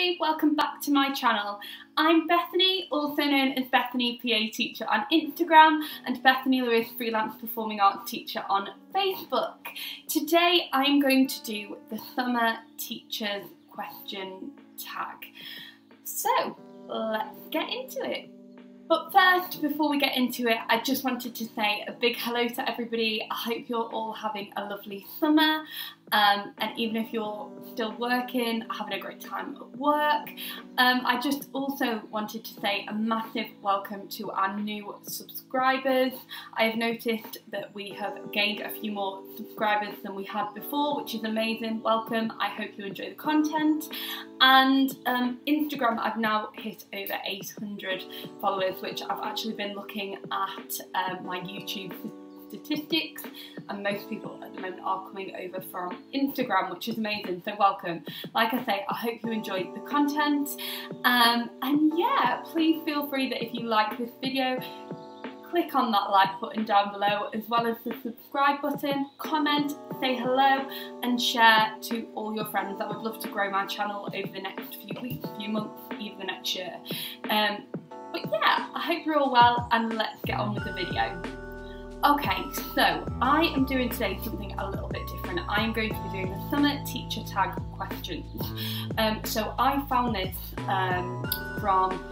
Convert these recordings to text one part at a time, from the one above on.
everybody, welcome back to my channel. I'm Bethany, also known as Bethany PA Teacher on Instagram and Bethany Lewis Freelance Performing Arts Teacher on Facebook. Today I'm going to do the Summer Teachers Question Tag. So let's get into it. But first, before we get into it, I just wanted to say a big hello to everybody. I hope you're all having a lovely summer. Um, and even if you're still working, having a great time at work, um, I just also wanted to say a massive welcome to our new subscribers. I have noticed that we have gained a few more subscribers than we had before, which is amazing. Welcome. I hope you enjoy the content. And um, Instagram, I've now hit over 800 followers, which I've actually been looking at um, my YouTube statistics and most people at the moment are coming over from Instagram which is amazing so welcome like I say I hope you enjoyed the content um, and yeah please feel free that if you like this video click on that like button down below as well as the subscribe button, comment, say hello and share to all your friends. I would love to grow my channel over the next few weeks, few months, even the next year. Um, but yeah, I hope you're all well and let's get on with the video. Okay, so I am doing today something a little bit different. I am going to be doing the summer teacher tag questions. Um, so I found this um, from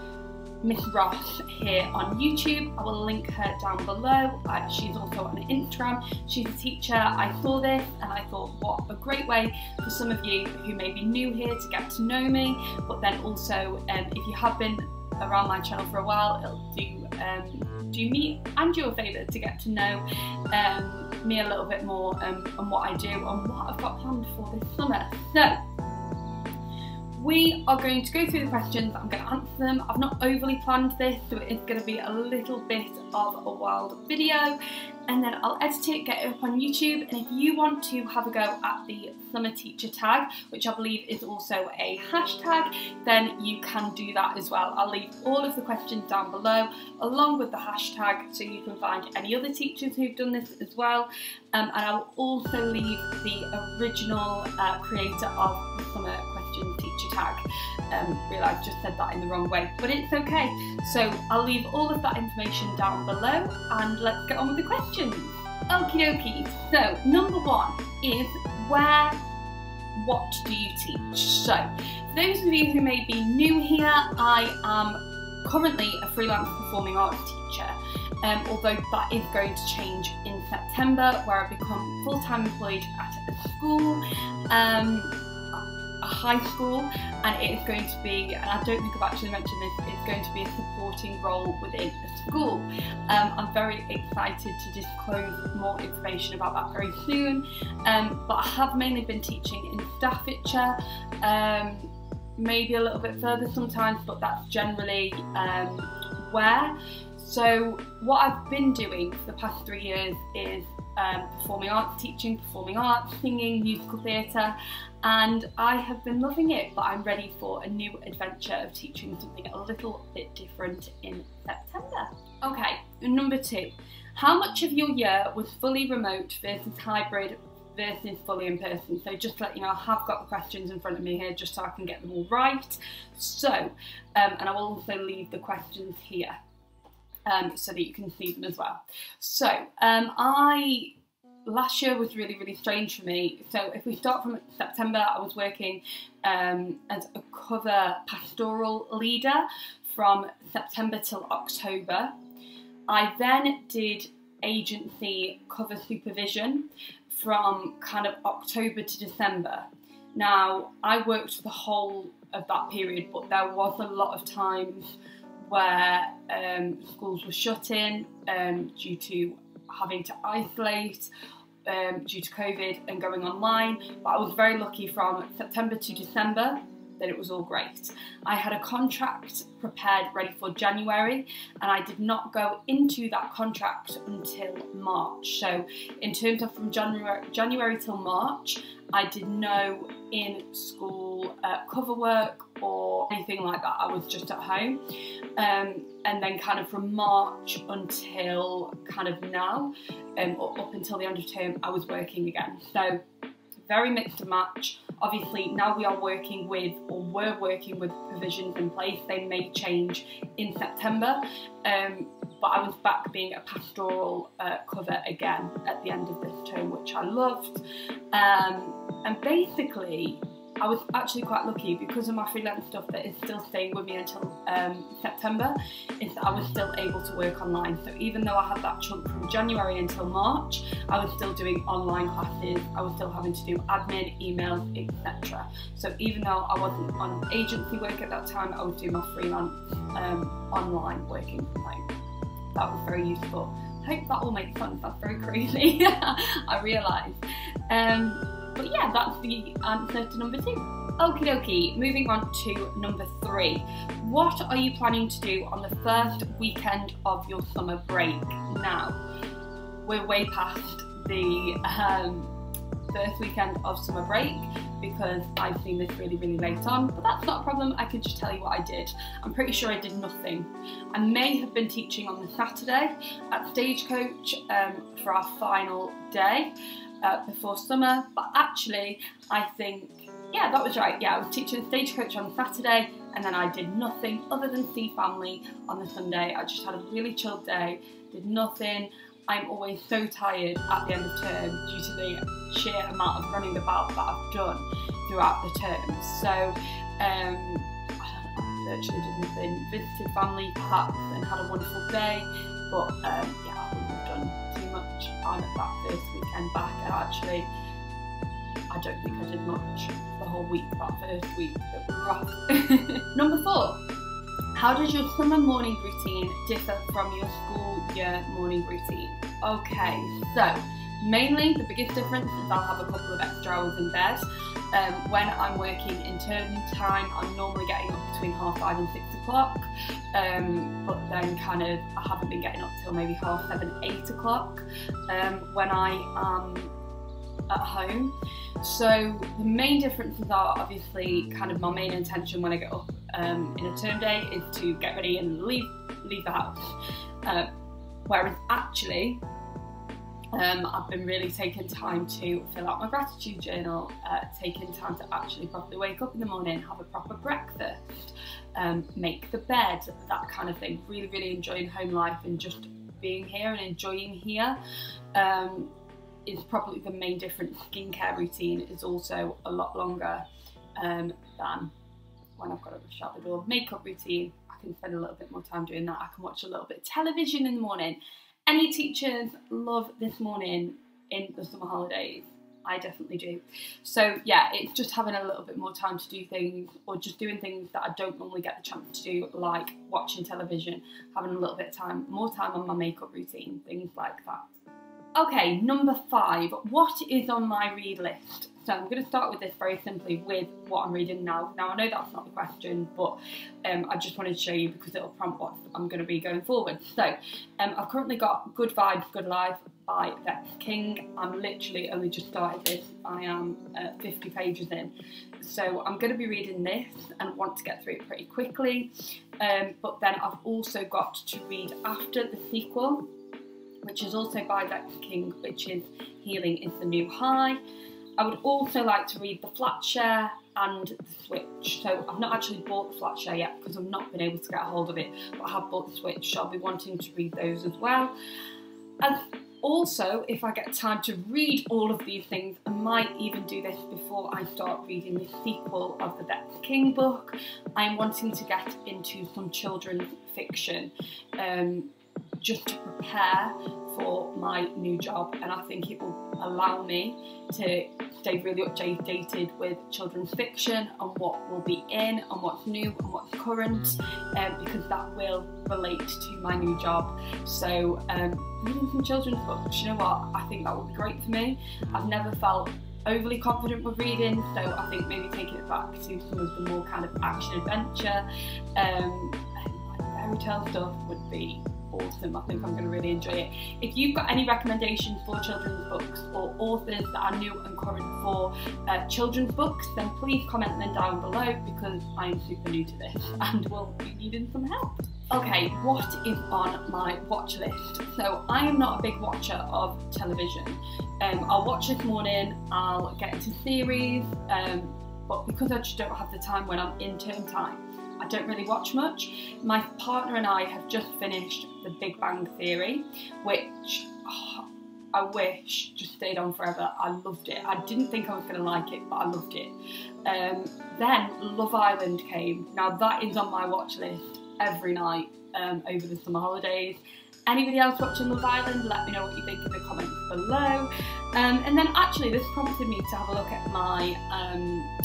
Miss Ross here on YouTube. I will link her down below. Uh, she's also on Instagram. She's a teacher. I saw this and I thought, what a great way for some of you who may be new here to get to know me, but then also um, if you have been around my channel for a while, it'll do um, do me and you a favour to get to know um, me a little bit more um, and what I do and what I've got planned for this summer. So, we are going to go through the questions, I'm going to answer them. I've not overly planned this, so it is going to be a little bit of a wild video and then I'll edit it, get it up on YouTube. And if you want to have a go at the summer teacher tag, which I believe is also a hashtag, then you can do that as well. I'll leave all of the questions down below along with the hashtag so you can find any other teachers who've done this as well. Um, and I will also leave the original uh, creator of the summer teacher tag. Um, realise just said that in the wrong way, but it's okay. So I'll leave all of that information down below and let's get on with the questions. Okie dokie, so number one is where, what do you teach? So those of you who may be new here, I am currently a freelance performing arts teacher. Um, although that is going to change in September where I become full-time employed at a school. Um, a high school and it is going to be, and I don't think I've actually mentioned this, it's going to be a supporting role within a school. Um, I'm very excited to disclose more information about that very soon, um, but I have mainly been teaching in Staffordshire, um, maybe a little bit further sometimes, but that's generally um, where. So what I've been doing for the past three years is um, performing arts teaching, performing arts, singing, musical theatre, and I have been loving it, but I'm ready for a new adventure of teaching something a little bit different in September. Okay, number two, how much of your year was fully remote versus hybrid versus fully in person. So just to let you know, I have got the questions in front of me here just so I can get them all right. So, um, and I will also leave the questions here um, so that you can see them as well. So um, I last year was really really strange for me. So if we start from September, I was working um, as a cover pastoral leader from September till October. I then did agency cover supervision from kind of October to December. Now, I worked the whole of that period, but there was a lot of times where um, schools were shut in um, due to having to isolate um, due to COVID and going online. But I was very lucky from September to December that it was all great. I had a contract prepared ready for January and I did not go into that contract until March. So in terms of from January, January till March, I did no in school uh, cover work or anything like that. I was just at home. Um, and then kind of from March until kind of now, um, or up until the end of term, I was working again. So very mixed and match. Obviously, now we are working with, or were working with provisions in place. They may change in September, um, but I was back being a pastoral uh, cover again at the end of this term, which I loved. Um, and basically, I was actually quite lucky because of my freelance stuff that is still staying with me until um, September, is that I was still able to work online. So even though I had that chunk from January until March, I was still doing online classes, I was still having to do admin, emails, etc. So even though I wasn't on agency work at that time, I was doing my freelance um, online working from home. That was very useful. I hope that all makes sense. That's very crazy. I realise. Um, but yeah, that's the answer to number two. Okie dokie, moving on to number three. What are you planning to do on the first weekend of your summer break? Now, we're way past the um, first weekend of summer break because I've seen this really, really late on, but that's not a problem. I can just tell you what I did. I'm pretty sure I did nothing. I may have been teaching on the Saturday at Stagecoach um, for our final day uh, before summer, but actually, I think, yeah, that was right. Yeah, I was teaching stagecoach on Saturday, and then I did nothing other than see family on the Sunday. I just had a really chilled day, did nothing. I'm always so tired at the end of term due to the sheer amount of running about that I've done throughout the term. So, um, I virtually did nothing. Visited family perhaps and had a wonderful day, but um, yeah, on that first weekend back and actually I don't think I did much the whole week, that first week, it rough. Number four, how does your summer morning routine differ from your school year morning routine? Okay, so mainly the biggest difference is I'll have a couple of extra hours in bed. Um, when I'm working in term time, I'm normally getting up between half five and six o'clock, um, but then kind of I haven't been getting up till maybe half seven, eight o'clock um, when I am at home. So the main differences are obviously kind of my main intention when I get up um, in a term day is to get ready and leave leave the house. Uh, whereas actually um, I've been really taking time to fill out my gratitude journal, uh, taking time to actually properly wake up in the morning, have a proper breakfast, um, make the bed, that kind of thing. Really, really enjoying home life and just being here and enjoying here um, is probably the main difference. Skincare routine is also a lot longer um, than when I've got to rush out the door. Makeup routine, I can spend a little bit more time doing that. I can watch a little bit of television in the morning any teachers love this morning in the summer holidays? I definitely do. So yeah, it's just having a little bit more time to do things or just doing things that I don't normally get the chance to do, like watching television, having a little bit of time, more time on my makeup routine, things like that. Okay, number five, what is on my read list? So I'm going to start with this very simply with what I'm reading now. Now I know that's not the question, but um, I just wanted to show you because it'll prompt what I'm going to be going forward. So um, I've currently got Good Vibes, Good Life by Vex King. I'm literally only just started this. I am uh, 50 pages in. So I'm going to be reading this and want to get through it pretty quickly. Um, but then I've also got to read after the sequel, which is also by Vex King, which is Healing is the New High. I would also like to read the Flatshare and the Switch. So I've not actually bought the Flatshare yet because I've not been able to get a hold of it, but I have bought the Switch, so I'll be wanting to read those as well. And also, if I get time to read all of these things, I might even do this before I start reading the sequel of the Vex King book. I'm wanting to get into some children's fiction um, just to prepare for my new job, and I think it will allow me to stay really updated with children's fiction and what will be in and what's new and what's current um, because that will relate to my new job. So, um, reading some children's books, you know what, I think that would be great for me. I've never felt overly confident with reading, so I think maybe taking it back to some of the more kind of action adventure um, fairy tale stuff would be awesome. I think I'm going to really enjoy it. If you've got any recommendations for children's books or authors that are new and current for uh, children's books, then please comment them down below because I'm super new to this and will be needing some help. Okay, what is on my watch list? So I am not a big watcher of television. Um, I'll watch this morning, I'll get into series, um, but because I just don't have the time when I'm in term time, don't really watch much. My partner and I have just finished The Big Bang Theory, which oh, I wish just stayed on forever. I loved it. I didn't think I was going to like it, but I loved it. Um, then Love Island came. Now that is on my watch list every night um, over the summer holidays. Anybody else watching Love Island? Let me know what you think in the comments below. Um, and then actually, this prompted me to have a look at my um,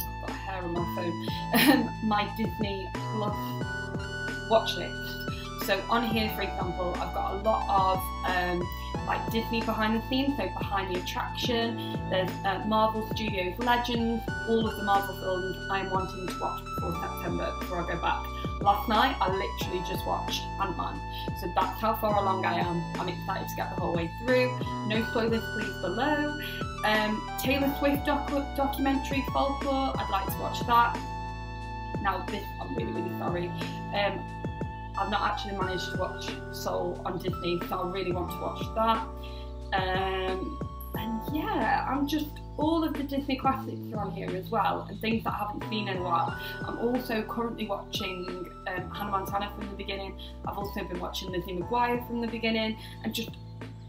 hair on my phone, my Disney Plus watch list. So on here, for example, I've got a lot of um, like Disney behind the scenes, so behind the attraction. There's uh, Marvel Studios Legends, all of the Marvel films I'm wanting to watch before September, before I go back. Last night, I literally just watched Ant-Man, so that's how far along I am. I'm excited to get the whole way through. No spoilers, please, below. Um, Taylor Swift doc documentary, Folklore, I'd like to watch that. Now, this, I'm really, really sorry. Um, I've not actually managed to watch Soul on Disney, so I really want to watch that. Um, and yeah, I'm just all of the Disney classics are on here as well, and things that I haven't seen in a while. I'm also currently watching um, Hannah Montana from the beginning. I've also been watching Lizzie McGuire from the beginning, and just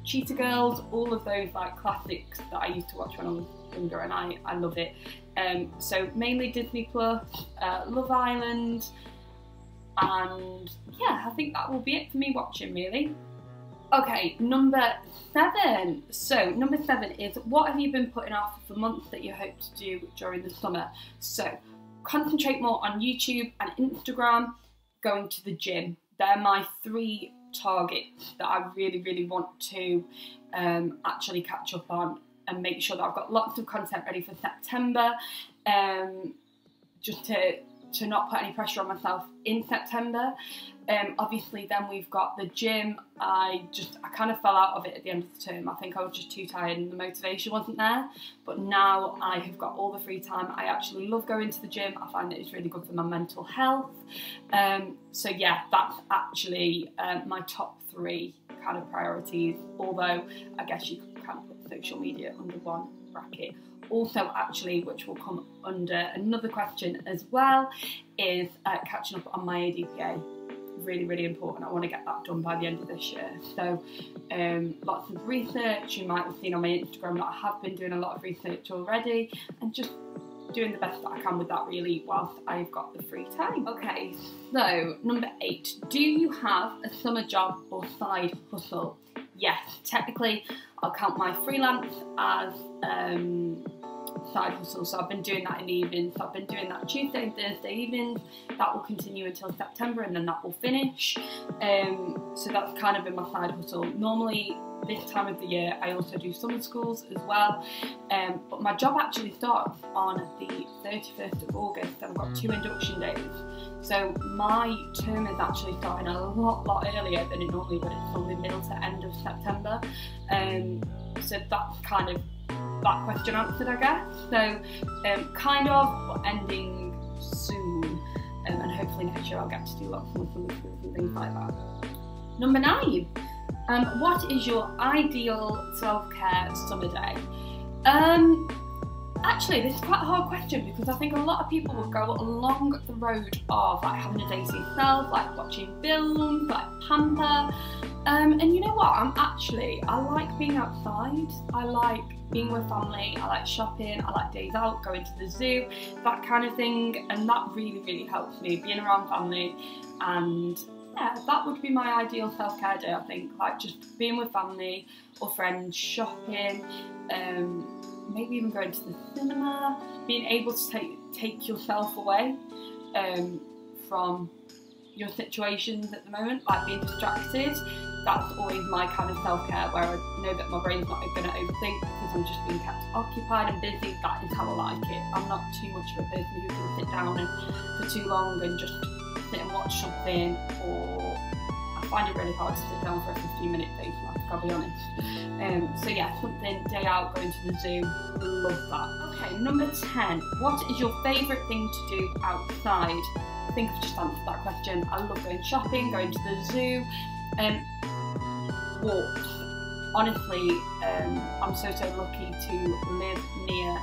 Cheetah Girls, all of those like classics that I used to watch when I was younger, and I, I love it. Um, so mainly Disney Plus, uh, Love Island, and yeah, I think that will be it for me watching really. Okay, number seven. So, number seven is what have you been putting off for months that you hope to do during the summer? So, concentrate more on YouTube and Instagram, going to the gym. They're my three targets that I really, really want to um, actually catch up on and make sure that I've got lots of content ready for September. Um, just to to not put any pressure on myself in September. Um, obviously, then we've got the gym. I just, I kind of fell out of it at the end of the term. I think I was just too tired and the motivation wasn't there. But now I have got all the free time. I actually love going to the gym. I find that it's really good for my mental health. Um, so, yeah, that's actually uh, my top three kind of priorities. Although, I guess you can kind of put social media under one bracket also actually which will come under another question as well is uh, catching up on my ADPA really really important. I want to get that done by the end of this year. So um, lots of research. You might have seen on my Instagram that I have been doing a lot of research already and just doing the best that I can with that really whilst I've got the free time. Okay, so number eight, do you have a summer job or side hustle? Yes, technically I'll count my freelance as um, side hustle. So I've been doing that in the evenings. So I've been doing that Tuesday and Thursday evenings. That will continue until September and then that will finish. Um, so that's kind of been my side hustle. Normally this time of the year I also do summer schools as well. Um, but my job actually starts on the 31st of August I've got two induction days. So my term is actually starting a lot, lot earlier than it normally would. It's normally middle to end of September. Um, so that's kind of that question answered, I guess. So, um, kind of, but ending soon. Um, and hopefully next year I'll get to do lots more schools and things like that. Number nine, um, what is your ideal self-care summer day? Um, actually, this is quite a hard question because I think a lot of people will go along the road of like having a day to yourself, like watching films, like pamper. Um, and you know what? I'm actually I like being outside. I like being with family, I like shopping, I like days out, going to the zoo, that kind of thing, and that really, really helps me being around family. And yeah, that would be my ideal self care day, I think, like just being with family or friends, shopping, um, maybe even going to the cinema, being able to take take yourself away um, from your situations at the moment, like being distracted that's always my kind of self-care where I know that my brain's not going to overthink because I'm just being kept occupied and busy. That is how I like it. I'm not too much of a person who can sit down and for too long and just sit and watch something or I find it really hard to sit down for a 15 minute mask, I'll be honest. Um, so yeah, something day out, going to the zoo, love that. Okay, Okay, number 10. What is your favourite thing to do outside? I think I've just answered that question. I love going shopping, going to the zoo, um, walks. Honestly, um, I'm so, so lucky to live near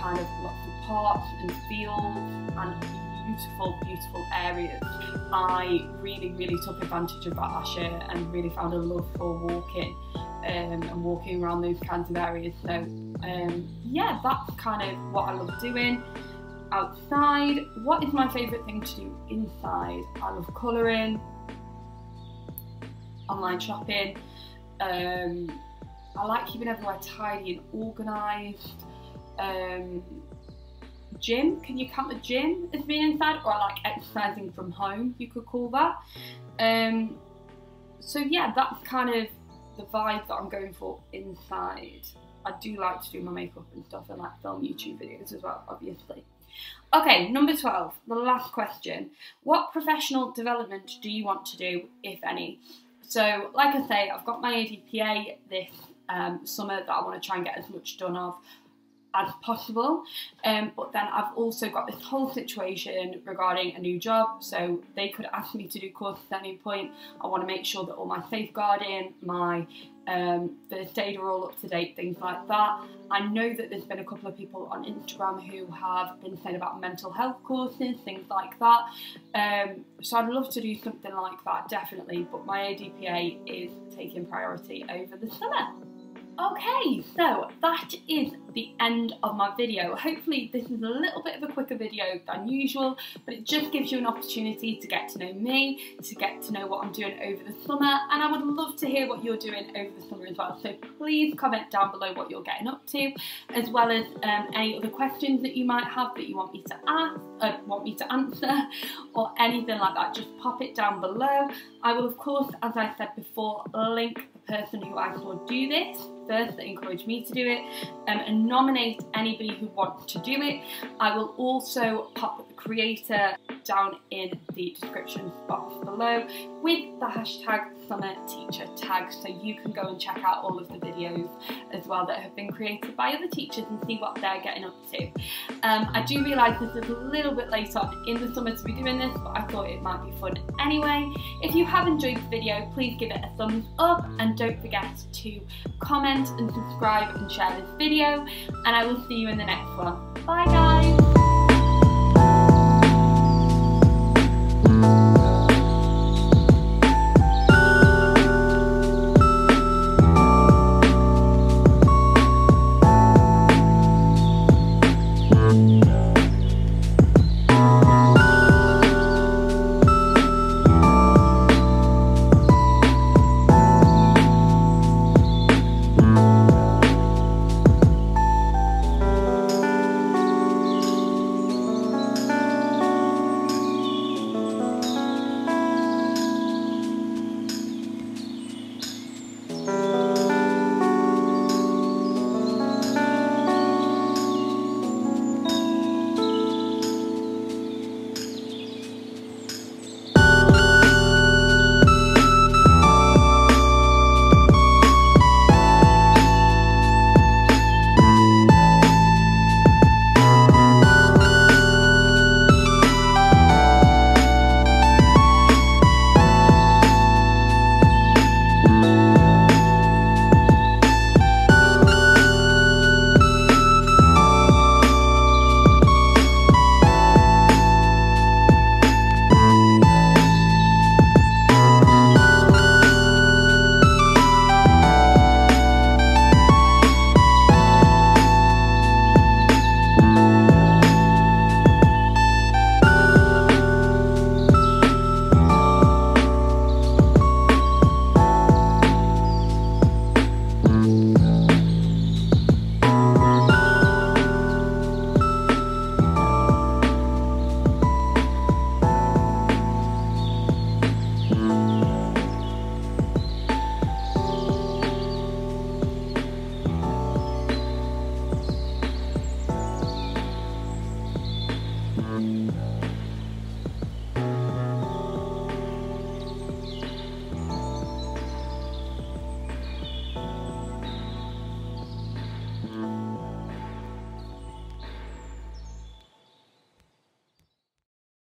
kind of lots of parks and fields and beautiful, beautiful areas. I really, really took advantage of that last year and really found a love for walking um, and walking around those kinds of areas. So, um, yeah, that's kind of what I love doing. Outside, what is my favourite thing to do inside? I love colouring, online shopping. Um, I like keeping everywhere tidy and organised. Um, gym, can you count the gym as being inside? Or I like exercising from home, you could call that. Um, so yeah, that's kind of the vibe that I'm going for inside. I do like to do my makeup and stuff and like film YouTube videos as well, obviously. Okay, number 12, the last question. What professional development do you want to do, if any? So, like I say, I've got my ADPA this um, summer that I want to try and get as much done of as possible. Um, but then I've also got this whole situation regarding a new job. So they could ask me to do courses at any point. I want to make sure that all my safeguarding, my um, first aid are all up to date, things like that. I know that there's been a couple of people on Instagram who have been saying about mental health courses, things like that. Um, so I'd love to do something like that, definitely. But my ADPA is taking priority over the summer. Okay, so that is the end of my video. Hopefully this is a little bit of a quicker video than usual, but it just gives you an opportunity to get to know me, to get to know what I'm doing over the summer, and I would love to hear what you're doing over the summer as well. So please comment down below what you're getting up to, as well as um, any other questions that you might have that you want me to ask, uh, want me to answer, or anything like that. Just pop it down below. I will, of course, as I said before, link the person who I saw do this first that encouraged me to do it um, and nominate anybody who wants to do it. I will also pop the creator down in the description box below with the hashtag summer teacher tag so you can go and check out all of the videos as well that have been created by other teachers and see what they're getting up to. Um, I do realise this is a little bit late on in the summer to be doing this but I thought it might be fun anyway. If you have enjoyed the video please give it a thumbs up and don't forget to comment and subscribe and share this video and I will see you in the next one. Bye guys!